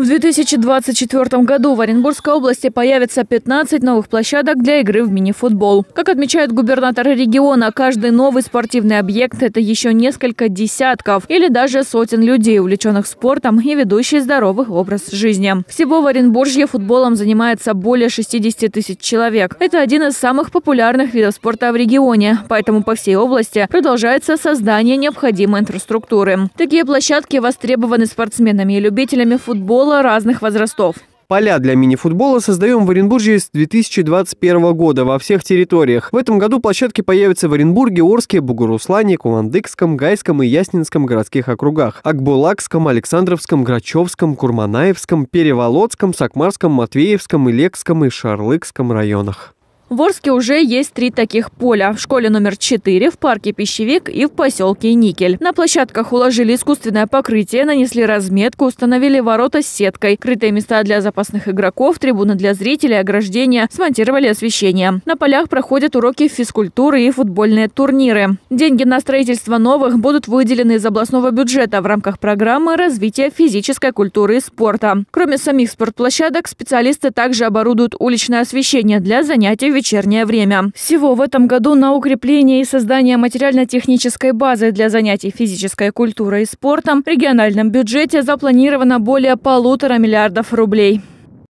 В 2024 году в Оренбургской области появится 15 новых площадок для игры в мини-футбол. Как отмечают губернаторы региона, каждый новый спортивный объект – это еще несколько десятков или даже сотен людей, увлеченных спортом и ведущих здоровый образ жизни. Всего в Оренбуржье футболом занимается более 60 тысяч человек. Это один из самых популярных видов спорта в регионе, поэтому по всей области продолжается создание необходимой инфраструктуры. Такие площадки востребованы спортсменами и любителями футбола футбола разных возрастов. Поля для мини-футбола создаем в Оренбурге с 2021 года во всех территориях. В этом году площадки появятся в Оренбурге, Орске, Бугуруслане, Куландыкском, Гайском и Яснинском городских округах, Акбулакском, Александровском, Грачевском, Курманаевском, Переволодском, Сакмарском, Матвеевском, Илекском и Шарлыкском районах. В Орске уже есть три таких поля. В школе номер 4, в парке Пищевик и в поселке Никель. На площадках уложили искусственное покрытие, нанесли разметку, установили ворота с сеткой, крытые места для запасных игроков, трибуны для зрителей, ограждения, смонтировали освещение. На полях проходят уроки физкультуры и футбольные турниры. Деньги на строительство новых будут выделены из областного бюджета в рамках программы развития физической культуры и спорта. Кроме самих спортплощадок, специалисты также оборудуют уличное освещение для занятий вечернее время. Всего в этом году на укрепление и создание материально-технической базы для занятий физической культурой и спортом в региональном бюджете запланировано более полутора миллиардов рублей.